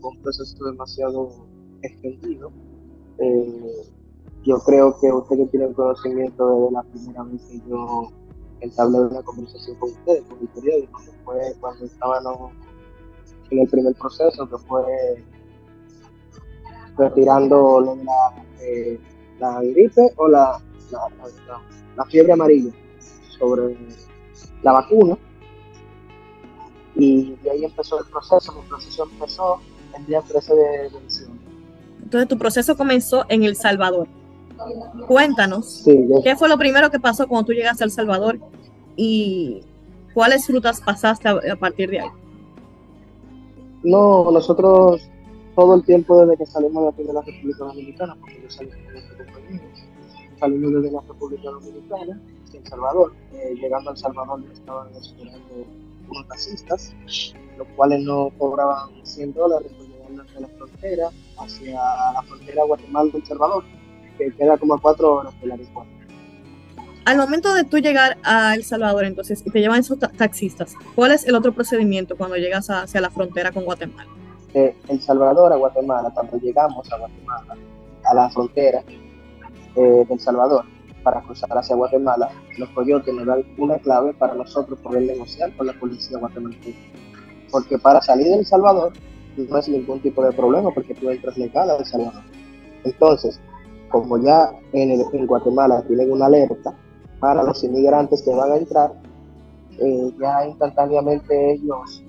un proceso demasiado extendido. Eh, yo creo que ustedes tienen conocimiento desde la primera vez que yo entablé una conversación con ustedes, con el periódico, que fue cuando estábamos en el primer proceso, que fue retirando la, eh, la gripe o la, la, fiebre amarilla sobre la vacuna. Y de ahí empezó el proceso. Mi proceso empezó el día 13 de diciembre. Entonces, tu proceso comenzó en El Salvador. Cuéntanos, ¿qué fue lo primero que pasó cuando tú llegaste a El Salvador y cuáles frutas pasaste a, partir de ahí? No, nosotros todo el tiempo desde que salimos de aquí de la República Dominicana, porque yo salí con nuestros compañeros, salimos desde la República Dominicana, El Salvador, eh, llegando a El Salvador estaban esperando unos taxistas, los cuales no cobraban 100 dólares hacia la frontera, hacia la frontera Guatemala-El Salvador, que queda como a cuatro horas del aeropuerto. Al momento de tú llegar a El Salvador, entonces, y te llevan esos taxistas, ¿cuál es el otro procedimiento cuando llegas hacia la frontera con Guatemala? El Salvador a Guatemala, cuando llegamos a Guatemala, a la frontera eh, del Salvador, para cruzar hacia Guatemala, los coyotes nos dan una clave para nosotros poder negociar con la policía guatemalteca. Porque para salir del Salvador no es ningún tipo de problema porque tú entras legal a El Salvador. Entonces, como ya en, en Guatemala tienen una alerta para los inmigrantes que van a entrar, eh, ya instantáneamente ellos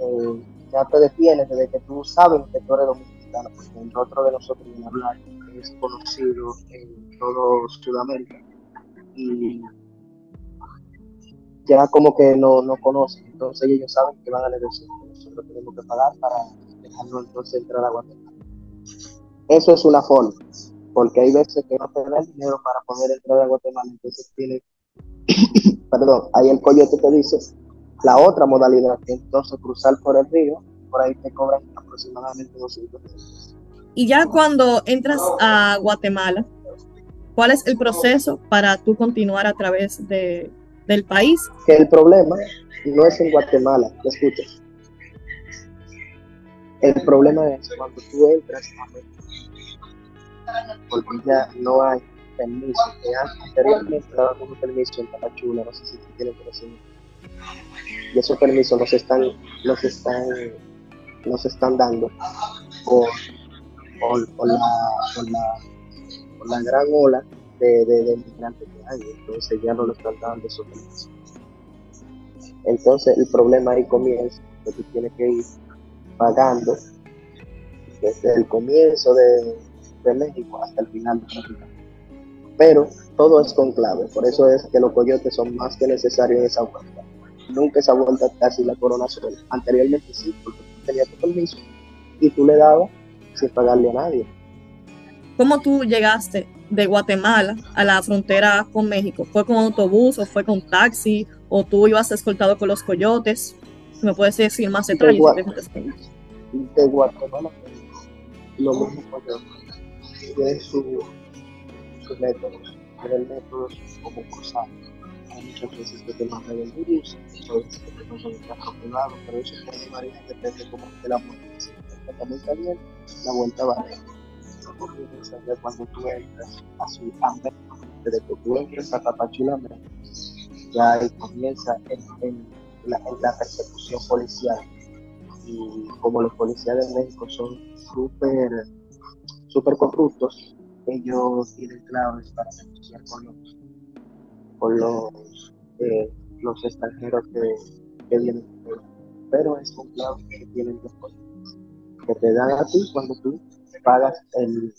eh, ya te detienen desde que tú sabes que tú eres dominicano, porque el otro de nosotros en hablar es conocido en todo Sudamérica y ya como que no, no conocen, entonces ellos saben que van a negociar, nosotros tenemos que pagar para dejarlo entonces entrar a Guatemala. Eso es una forma, porque hay veces que no te dan dinero para poder entrar a Guatemala, entonces tiene, perdón, ahí el coyote te dice la otra modalidad, que entonces cruzar por el río, por ahí te cobran aproximadamente 200 pesos. Y ya cuando entras a Guatemala, ¿cuál es el proceso para tú continuar a través de, del país? Que el problema no es en Guatemala, ¿me escuchas? El problema es cuando tú entras a México, porque ya no hay permiso, que anteriormente daban un permiso en Tapachula, no sé si tú tienes conocimiento y esos permisos nos están, nos están, nos están dando por, por, la, por, la, por la gran ola de, de, inmigrantes que hay, entonces ya no lo están dando esos permisos. Entonces el problema ahí comienza, que tú tienes que ir pagando desde el comienzo de, México hasta el final de Pero todo es con clave, por eso es que los coyotes son más que necesarios en esa vuelta nunca esa vuelta casi la corona sola. Anteriormente sí, porque tú tenías tu permiso y tú le dabas sin pagarle a nadie. ¿Cómo tú llegaste de Guatemala a la frontera con México? ¿Fue con autobús o fue con taxi o tú ibas escoltado con los coyotes? ¿Me puedes decir más detalles? De, de Guatemala lo mismo de su, su método, el método como cruzado muchas veces que te mandan el virus, muchas veces que te mandan el carro privado, pero eso puede variar, depende como de la vuelta. Si está muy caliente, la vuelta va a comienza ya cuando tú entras a su hambre, desde que tú entres a Tapachula, ya ahí comienza en, en, la, persecución policial. Y como los policías de México son súper súper corruptos, ellos tienen claves para negociar con los con los, eh, los extranjeros que, que vienen. Pero es un plan que tienen dos cosas. Que te dan a ti cuando tú pagas el,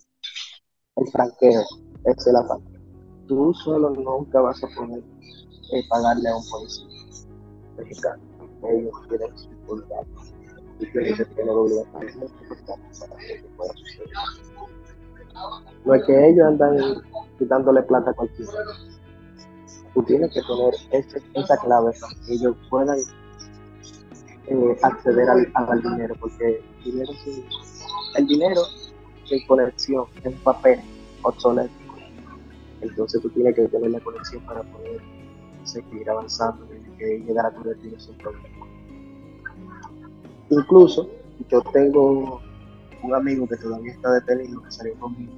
el franqueo, es la parte. Tú solo nunca vas a poder eh, pagarle a un policía mexicano. Ellos tienen y que pueda suceder. No es que ellos andan quitándole plata a cualquiera tú tienes que tener esa clave para que ellos puedan eh, acceder al, dinero, porque el dinero, el dinero sin conexión es papel obsoleto. Entonces tú tienes que tener la conexión para poder seguir avanzando y llegar a destino sin problema. Incluso yo tengo un amigo que todavía está detenido, que salió conmigo,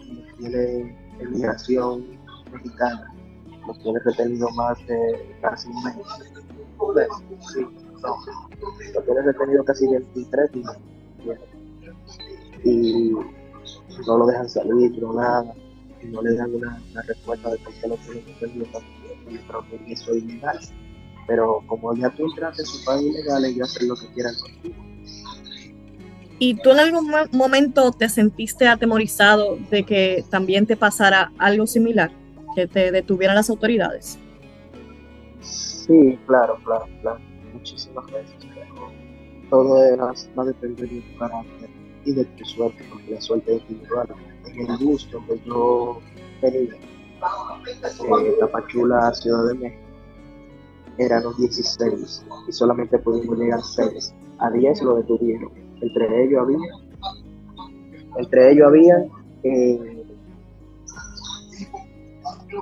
y tiene emigración mexicana, lo tiene retenido más de casi un mes. Sí, no, lo tiene retenido casi 23 días. Y no lo dejan salir, no nada, y no le dan una, respuesta de por qué lo tienen retenido Yo creo que eso es ilegal. Pero como ya tú entras en su país ilegal, ellos hacen lo que quieran contigo. ¿Y tú en algún momento te sentiste atemorizado de que también te pasara algo similar, que te detuvieran las autoridades? Sí, claro, claro, claro, muchísimas veces, pero todo era más depender de tu carácter y de tu suerte, porque la suerte es individual. En el gusto que yo tenía, eh, Tapachula, Ciudad de México, eran los 16 y solamente pudimos llegar a 6. A 10 lo detuvieron. Entre ellos había, entre ellos había eh,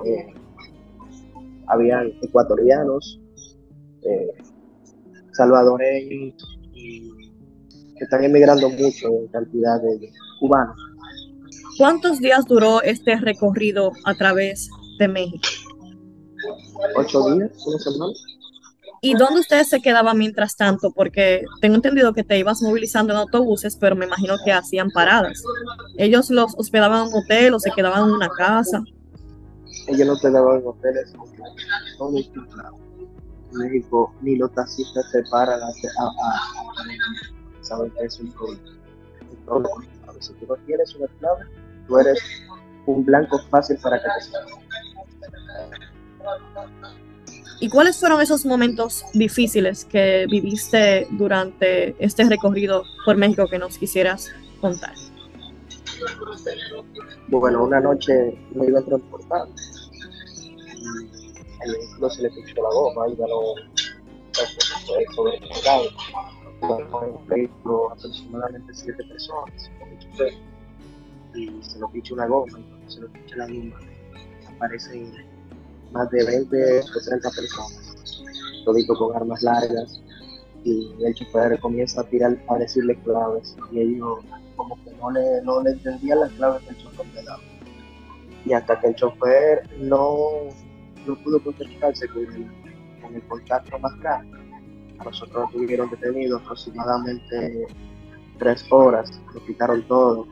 eh, habían ecuatorianos, eh, salvadoreños que están emigrando mucho en cantidad de cubanos. ¿Cuántos días duró este recorrido a través de México? Ocho días, una semana. ¿Y dónde ustedes se quedaban mientras tanto? Porque tengo entendido que te ibas movilizando en autobuses, pero me imagino que hacían paradas. ¿Ellos los hospedaban en un hotel o se quedaban en una casa? Ellos no hospedaban en hoteles, no En México ni los taxistas se paran a, a, a, saben que es un problema. Si tú no quieres una clave, tú eres un blanco fácil para que te ¿Y cuáles fueron esos momentos difíciles que viviste durante este recorrido por México que nos quisieras contar? Bueno, una noche me iba a transportar. El vehículo se le pinchó la goma y ganó sobrecargado. Con un vehículo aproximadamente siete personas. Y se lo pincha una goma, y cuando se lo pincha la goma, aparecen más de 20 o 30 personas, todito con armas largas, y el chofer comienza a tirar, a decirle claves, y ellos como que no le, no le entendían las claves que el chofer le daba. Y hasta que el chofer no, no pudo contestarse con el, con el contacto más grande, a nosotros nos tuvieron detenidos aproximadamente tres horas, nos quitaron todo,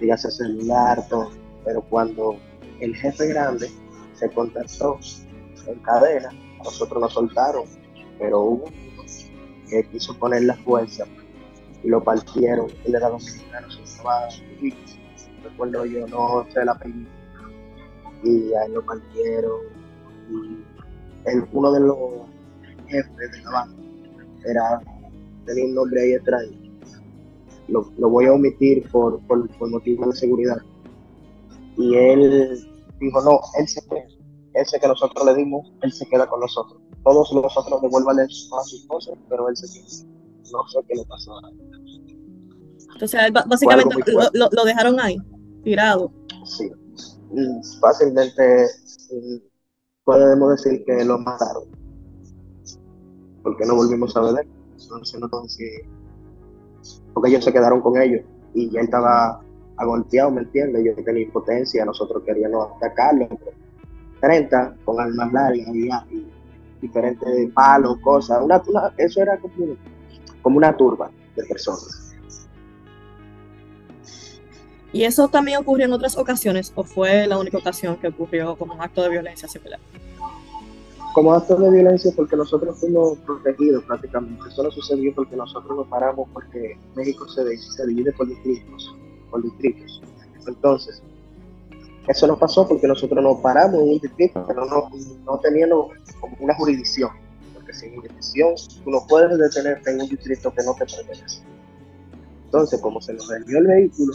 dígase celular, todo. Pero cuando el jefe grande se contactó en cadena, nosotros nos soltaron, pero hubo uno que quiso poner la fuerza y lo partieron y le daban mexicanos y recuerdo yo, no sé la apellido, y ahí lo partieron y el, uno de los jefes de la banda era, tenía un nombre ahí extraño, lo, lo voy a omitir por, por, por motivos de seguridad, y él dijo, no, él se queda, ese que nosotros le dimos, él se queda con nosotros. Todos nosotros devuélvanle a sus cosas, pero él se queda. No sé qué le pasó a Entonces, básicamente lo, lo, dejaron ahí, tirado. Sí, fácilmente podemos decir que lo mataron. Porque no volvimos a ver. Entonces, no si... Porque ellos se quedaron con ellos y ya estaba golpeado, ¿me entiendes? Yo tenía impotencia, nosotros queríamos atacarlo, 30 con armas largas y, diferentes palos, cosas. Una, eso era como, como una turba de personas. ¿Y eso también ocurrió en otras ocasiones o fue la única ocasión que ocurrió como un acto de violencia similar? Como acto de violencia porque nosotros fuimos protegidos prácticamente. Eso no sucedió porque nosotros nos paramos porque México se, se divide por distritos por distritos. Entonces, eso nos pasó porque nosotros nos paramos en un distrito, pero no, no teníamos como una jurisdicción. Porque sin jurisdicción tú no puedes detenerte en un distrito que no te pertenece. Entonces, como se nos vendió el vehículo,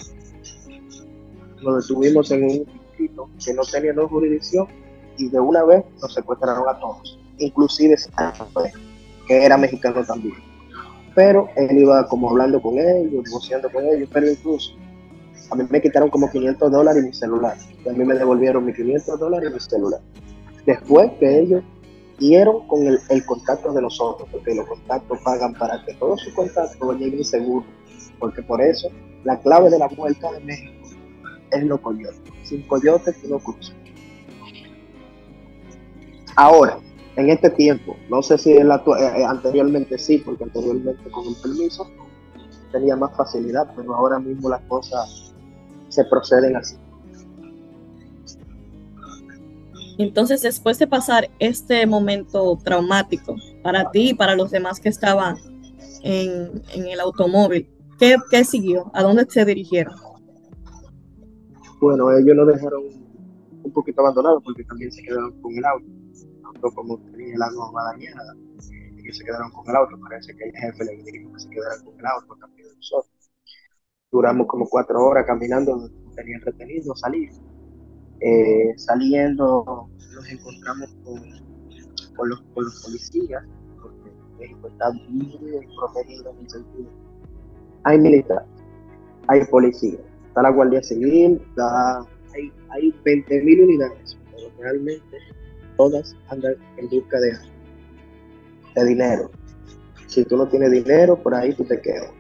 nos detuvimos en un distrito que no tenía jurisdicción y de una vez nos secuestraron a todos, inclusive que era mexicano también. Pero él iba como hablando con ellos, negociando con ellos, pero incluso a mí me quitaron como 500 dólares y mi celular. A mí me devolvieron mis 500 dólares y mi celular. Después que ellos dieron con el, contacto de nosotros, porque los contactos pagan para que todos sus contactos lleguen seguros, porque por eso la clave de la vuelta de México es los coyotes. Sin coyotes no cruzas. Ahora, en este tiempo, no sé si eh, eh, anteriormente sí, porque anteriormente con el permiso tenía más facilidad, pero ahora mismo las cosas se proceden así. Entonces, después de pasar este momento traumático para ti y para los demás que estaban en, el automóvil, ¿qué, siguió? ¿A dónde se dirigieron? Bueno, ellos lo dejaron un poquito abandonado porque también se quedaron con el auto. auto como tenía el agua dañada, ellos se quedaron con el auto. Parece que el jefe le dijo que se quedaran con el auto también nosotros. Duramos como cuatro horas caminando, tenían retenido salir eh, saliendo nos encontramos con, los, con, los, policías, porque México está muy protegido en el sentido. Hay militares, hay policías, está la Guardia Civil, hay, hay 20.000 unidades, pero realmente todas andan en busca de, de dinero. Si tú no tienes dinero, por ahí tú te quedas.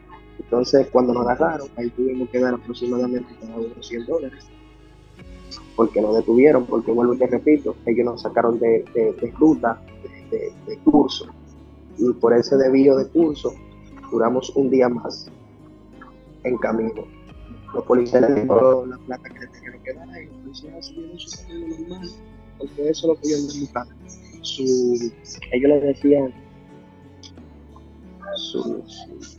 Entonces, cuando nos agarraron, ahí tuvimos que dar aproximadamente cada uno 100 dólares porque nos detuvieron, porque vuelvo y te repito, ellos nos sacaron de, de, ruta, de, curso, y por ese desvío de curso duramos un día más en camino. Los policías le dieron la plata que le tenían que dar, y los policías siguieron su camino normal, porque eso es lo que ellos buscaban. Su, ellos les decían su, su,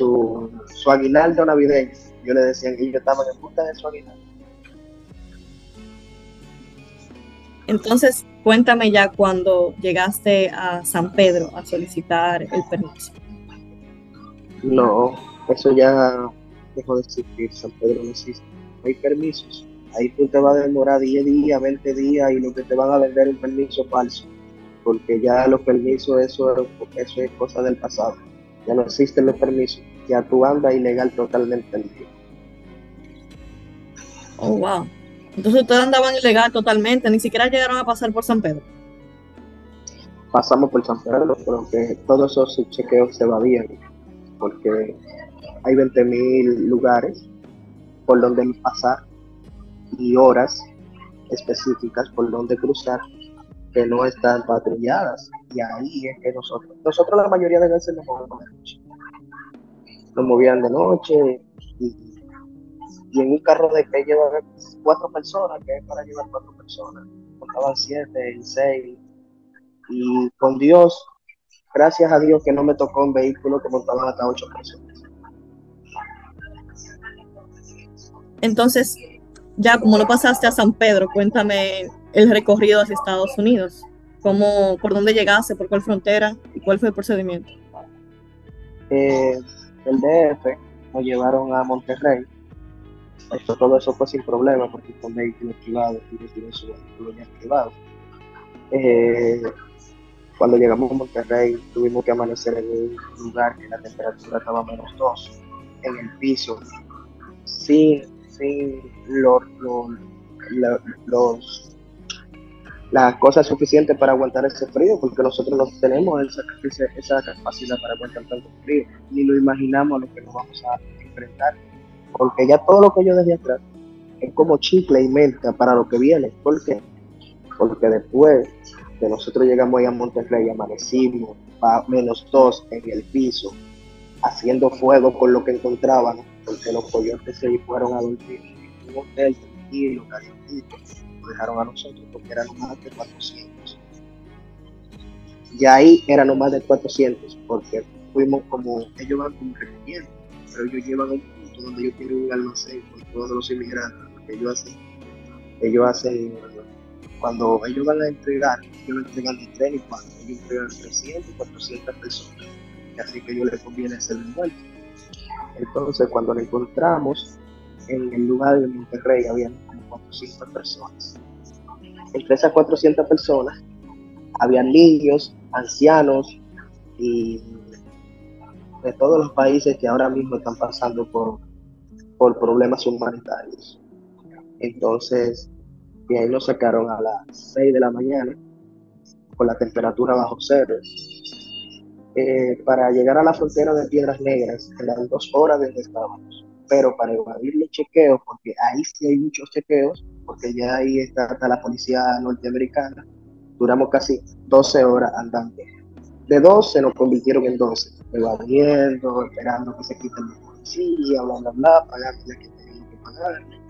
su aguinaldo navideño yo le decía que yo estaba en busca de su aguinaldo. Entonces, cuéntame ya cuando llegaste a San Pedro a solicitar el permiso. No, eso ya dejó de existir. San Pedro no existe. No hay permisos. Ahí tú te vas a demorar 10 días, 20 días y lo que te van a vender es un permiso falso. Porque ya los permisos, eso, eso es cosa del pasado. Ya no existen los permisos ya tú andas ilegal totalmente. Oh, wow. Entonces ustedes andaban ilegal totalmente, ni siquiera llegaron a pasar por San Pedro. Pasamos por San Pedro, pero que todos esos chequeos se evadían, porque hay 20.000 lugares por donde pasar y horas específicas por donde cruzar que no están patrulladas. Y ahí es que nosotros, nosotros la mayoría de veces nos movemos de noche nos movían de noche y, en un carro de que lleva cuatro personas, que es para llevar cuatro personas, contaban siete seis. Y con Dios, gracias a Dios que no me tocó un vehículo que montaban hasta ocho personas. Entonces, ya como no pasaste a San Pedro, cuéntame el recorrido hacia Estados Unidos. ¿Cómo, ¿Por dónde llegaste? ¿Por cuál frontera? ¿Y cuál fue el procedimiento? Eh, el DF, nos llevaron a Monterrey. Esto, todo eso fue sin problema porque con vehículos privados y tienen su vehículo. Eh, cuando llegamos a Monterrey tuvimos que amanecer en un lugar que la temperatura estaba menos 2 en el piso, sin, sin los, los las cosas suficientes para aguantar ese frío, porque nosotros no tenemos esa, esa capacidad para aguantar tanto frío, ni lo imaginamos lo que nos vamos a enfrentar, porque ya todo lo que yo dejé atrás es como chicle y menta para lo que viene. ¿Por qué? Porque después que nosotros llegamos ahí a Monterrey, amanecimos a menos dos en el piso, haciendo fuego con lo que encontrábamos, porque los coyotes se fueron a dormir en un hotel tranquilo, calientito dejaron a nosotros porque eran más de 400. Y ahí eran más de 400 porque fuimos como, ellos van como recogiendo, pero ellos llevan un punto donde ellos tienen un almacén con todos los inmigrantes, porque ellos hacen, ellos hacen, cuando ellos van a entregar, ellos lo entregan de 3 y 4, ellos entregan 300 y 400 personas, así que a ellos les conviene hacer el. Entonces, cuando lo encontramos en el lugar de Monterrey, había 400 personas. Entre esas 400 personas había niños, ancianos y de todos los países que ahora mismo están pasando por, por problemas humanitarios. Entonces, y ahí nos sacaron a las 6 de la mañana con la temperatura bajo cero. Eh, para llegar a la frontera de Piedras Negras eran dos horas desde estábamos, pero para evadir los chequeos, porque ahí sí hay muchos chequeos, porque ya ahí está, la policía norteamericana, duramos casi 12 horas andando. De 12 nos convirtieron en 12, evadiendo, esperando que se quiten la policía, bla, bla, bla, pagando la que teníamos que pagar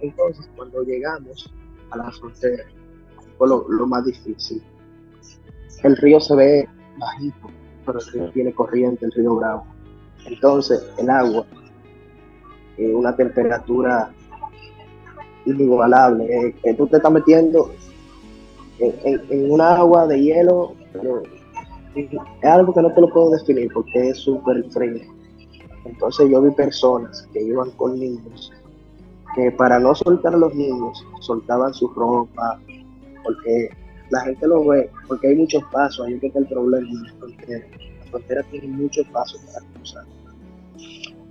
entonces, cuando llegamos a la frontera, fue lo, más difícil. El río se ve bajito, pero el río tiene corriente, el río Bravo. Entonces, el agua, eh, una temperatura inigualable. Eh, que tú te estás metiendo en, en, una agua de hielo, pero es algo que no te lo puedo definir porque es súper frío. Entonces yo vi personas que iban con niños que para no soltar a los niños soltaban su ropa, porque la gente lo ve, porque hay muchos pasos, ahí que está el problema la frontera. La frontera tiene muchos pasos para cruzar.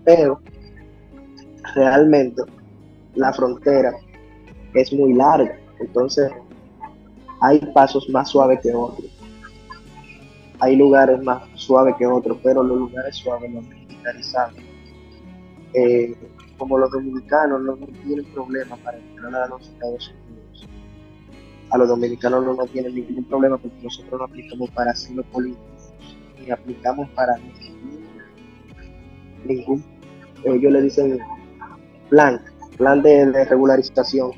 Pero realmente la frontera es muy larga, entonces hay pasos más suaves que otros. Hay lugares más suaves que otros, pero los lugares suaves los militarizados. Eh, como los dominicanos no tienen problema para entrar a los Estados Unidos. A los dominicanos no, nos tienen ningún problema porque nosotros no aplicamos para asilo político, ni aplicamos para ningún, ellos le dicen plan, plan de, regularización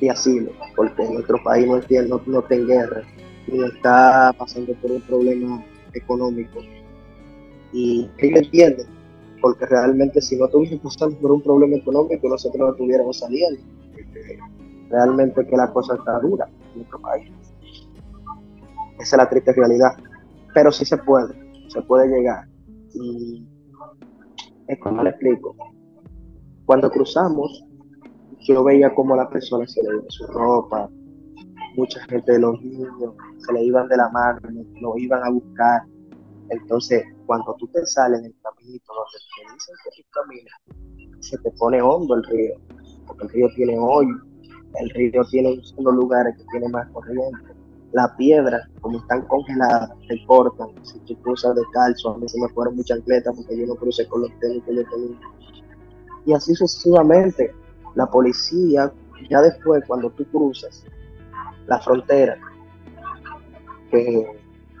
de asilo, porque nuestro país no, no, no está guerra, ni está pasando por un problema económico. Y ellos entienden porque realmente si no tuviésemos pasando por un problema económico, nosotros no estuviéramos saliendo. Realmente que la cosa está dura en nuestro país. Esa es la triste realidad. Pero sí se puede, se puede llegar. Y es como le explico. Cuando cruzamos, yo veía como la persona se le iba su ropa, mucha gente de los niños se le iban de la mano, lo iban a buscar. Entonces, cuando tú te sales del caminito donde te dicen que tú caminas, se te pone hondo el río, porque el río tiene hoyo, el río tiene unos lugares que tiene más corriente. La piedra, como están congeladas, te cortan. Si tú cruzas de calzo, a mí se me fueron mis chancletas porque yo no crucé con los tenis que yo tenía. Y así sucesivamente. La policía, ya después, cuando tú cruzas la frontera, que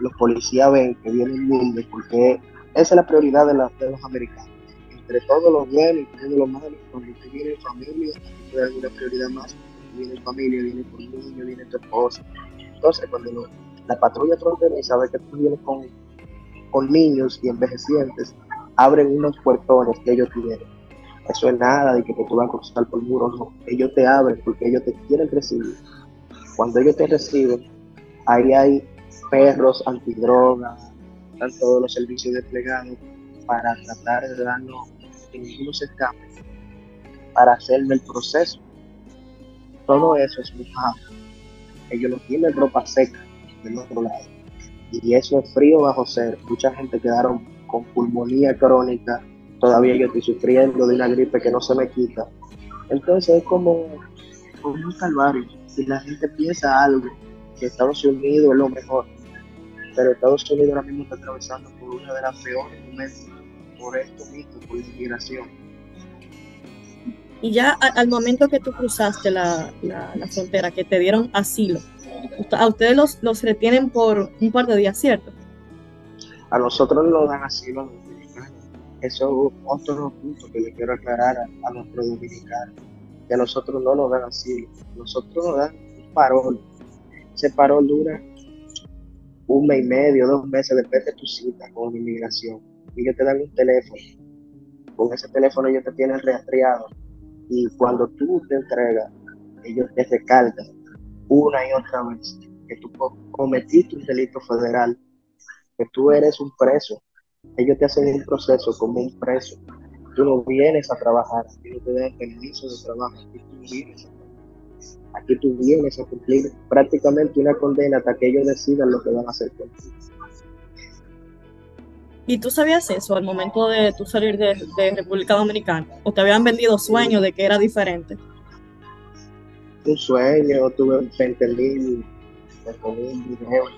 los policías ven que viene el mundo, porque esa es la prioridad de, los americanos. Entre todos los buenos y todos los malos, cuando usted viene en familia, hay alguna prioridad más. Viene familia, viene por niño, viene tu esposa. Entonces, cuando la patrulla fronteriza ve que tú vienes con, niños y envejecientes, abren unos puertones que ellos tienen. Eso es nada de que tú vas a cruzar por muros, no. Ellos te abren porque ellos te quieren recibir. Cuando ellos te reciben, ahí hay perros antidroga, están todos los servicios desplegados para tratar de darnos unos escapes para hacer el proceso. Todo eso es muy fácil. Ellos no tienen ropa seca del otro lado. Y eso es frío bajo cero. Mucha gente quedaron con pulmonía crónica. Todavía yo estoy sufriendo de una gripe que no se me quita. Entonces es como, como un calvario. Si la gente piensa algo, que Estados Unidos es lo mejor, pero Estados Unidos ahora mismo está atravesando por una de las peores momentos por esto mismo, por la inmigración. Y ya al momento que tú cruzaste la, frontera, que te dieron asilo, a ustedes los, los retienen por un par de días, ¿cierto? A nosotros nos dan asilo. Eso es otro punto que le quiero aclarar a, a nuestros dominicanos, que a nosotros no nos dan asilo, nosotros nos dan un parol. Ese parol dura un mes y medio, dos meses, después de tu cita con inmigración. Y ellos te dan un teléfono. Con ese teléfono ellos te tienen rastreado. Y cuando tú te entregas, ellos te recargan una y otra vez que tú cometiste un delito federal, que tú eres un preso. Ellos te hacen un proceso como un preso. Tú no vienes a trabajar, ellos te dan permiso de trabajo, tú vienes a Aquí tú vienes a cumplir prácticamente una condena hasta que ellos decidan lo que van a hacer contigo. ¿Y tú sabías eso al momento de tu salir de, República Dominicana? ¿O te habían vendido sueños de que era diferente? un sueño, tuve 20 mil, videos,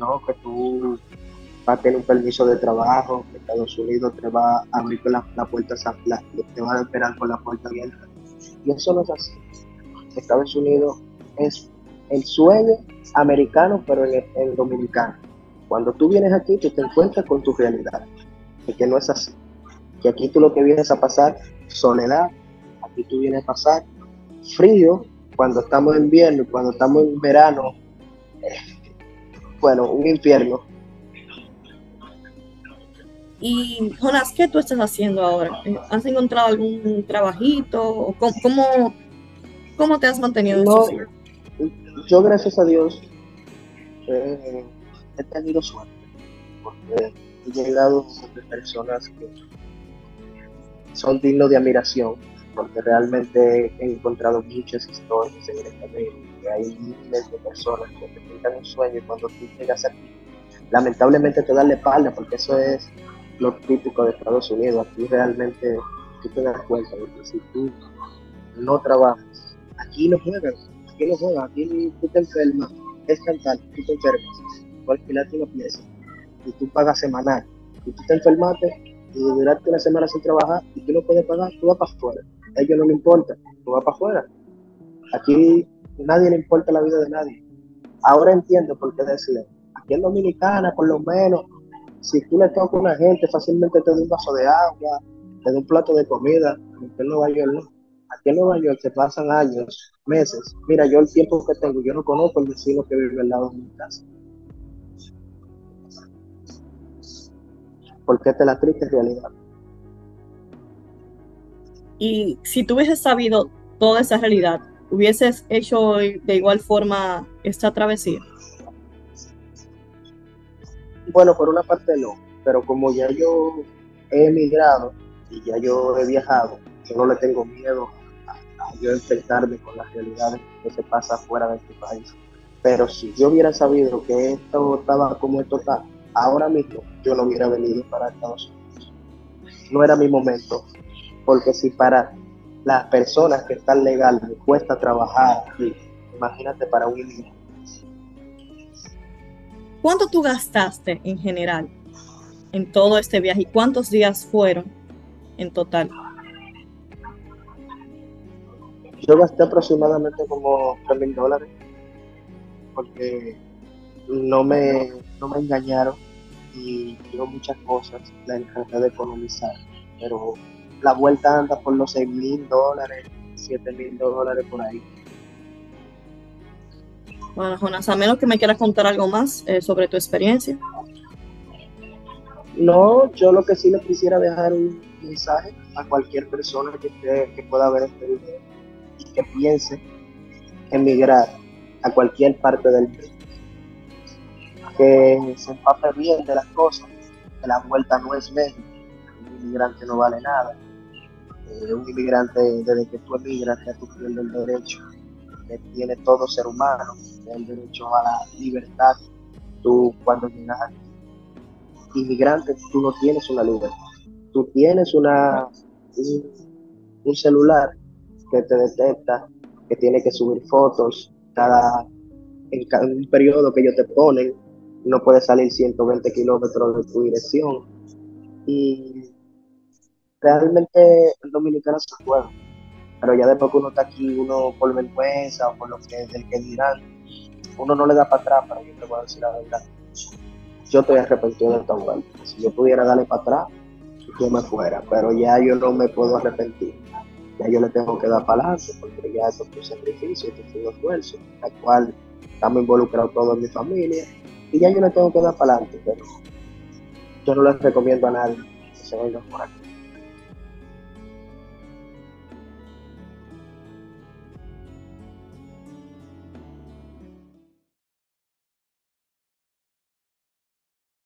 no, que tú vas a tener un permiso de trabajo, Estados Unidos te va a abrir la, la puerta, la, te va a esperar con la puerta abierta. Y eso no es así. Estados Unidos es el sueño americano, pero en el, dominicano. Cuando tú vienes aquí, tú te encuentras con tu realidad, y que no es así. Que aquí tú lo que vienes a pasar, soledad, aquí tú vienes a pasar frío, cuando estamos en invierno, cuando estamos en verano, eh, bueno, un infierno. Y Jonas, ¿qué tú estás haciendo ahora? ¿Has encontrado algún trabajito? ¿Cómo, cómo, te has mantenido? No, yo gracias a Dios eh, he tenido suerte, porque he llegado de personas que son dignos de admiración, porque realmente he encontrado muchas historias en esta que hay miles de personas que te pintan un sueño y cuando tú llegas aquí, lamentablemente te dan la espalda, porque eso es lo típico de Estados Unidos. Aquí realmente tú te das cuenta de si tú no trabajas, aquí no juegas, aquí no juegas, aquí tú te enfermas, es cantar, tú te enfermas, tú alquilaste una pieza y tú pagas semanal y tú te enfermaste y duraste una semana sin trabajar y tú no puedes pagar, tú vas para afuera. A ellos no le importa, tú vas para afuera. Aquí nadie le importa la vida de nadie. Ahora entiendo por qué decirle, aquí en Dominicana, por lo menos, si tú le tocas a una gente, fácilmente te da un vaso de agua, te da un plato de comida, aquí en Nueva York no. Aquí en Nueva York se pasan años, meses. Mira, yo el tiempo que tengo, yo no conozco el vecino que vive al lado de mi casa. Porque esta es la triste realidad. Y si tú hubieses sabido toda esa realidad, ¿hubieses hecho de igual forma esta travesía? Bueno, por una parte no, pero como ya yo he emigrado y ya yo he viajado, yo no le tengo miedo a, yo enfrentarme con las realidades que se pasa fuera de este país. Pero si yo hubiera sabido que esto estaba como esto está, ahora mismo yo no hubiera venido para Estados Unidos. No era mi momento, porque si para las personas que están legales cuesta trabajar imagínate para un inmigrante. ¿Cuánto tú gastaste en general en todo este viaje y cuántos días fueron en total? Yo gasté aproximadamente como 3 mil dólares porque no me, no me engañaron y yo muchas cosas la encargué de economizar, pero la vuelta anda por los 6 mil dólares, 7 mil dólares por ahí. Bueno, Jonas, a menos que me quieras contar algo más eh, sobre tu experiencia. No, yo lo que sí le quisiera dejar un mensaje a cualquier persona que, que pueda ver este video y que piense emigrar a cualquier parte del mundo. Que se empape bien de las cosas, que la vuelta no es México, un inmigrante no vale nada, eh, un inmigrante desde que tú emigras ya tú pierdes el derecho que tiene todo ser humano, el derecho a la libertad. Tú cuando llegas inmigrante, tú no tienes una libertad. Tú tienes una, un, celular que te detecta, que tiene que subir fotos cada, en, cada, un periodo que ellos te ponen. No puedes salir 120 kilómetros de tu dirección. Y realmente el dominicano se puede, pero ya después que uno está aquí, uno por vergüenza o por lo que del que dirán, uno no le da para atrás, pero yo te voy a decir la verdad. Yo estoy arrepentido de esta vuelta. Si yo pudiera darle para atrás, yo me fuera, pero ya yo no me puedo arrepentir. Ya yo le tengo que dar para adelante, porque ya esto fue un sacrificio, esto fue un esfuerzo, al cual estamos involucrados todos en mi familia, y ya yo le tengo que dar para adelante, pero yo no les recomiendo a nadie que se vengan por aquí.